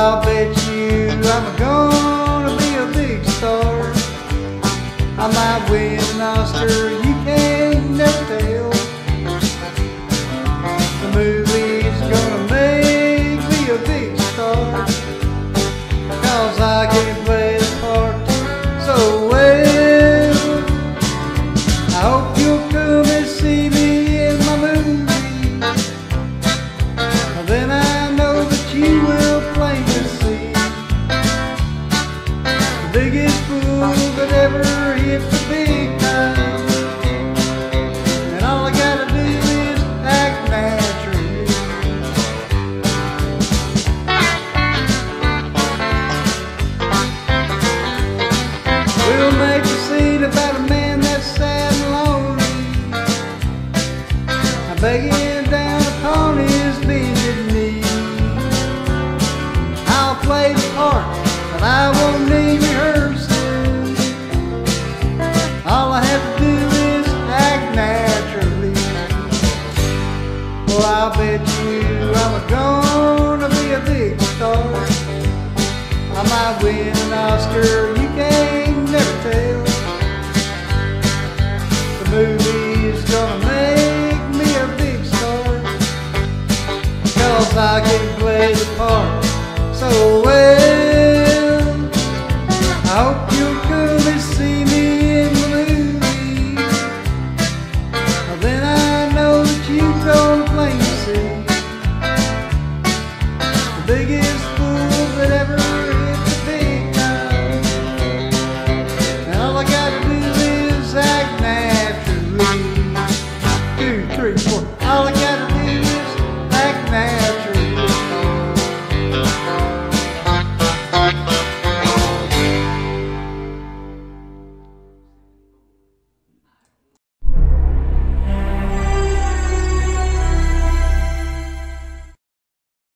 I'll bet you I'm gonna be a big star. I might begging down upon his bended. I'll play the part, I won't need I'll bet you I'm gonna be a big star. I might win an Oscar, you can never tell. The movie's gonna make me a big star. Cause I can play the part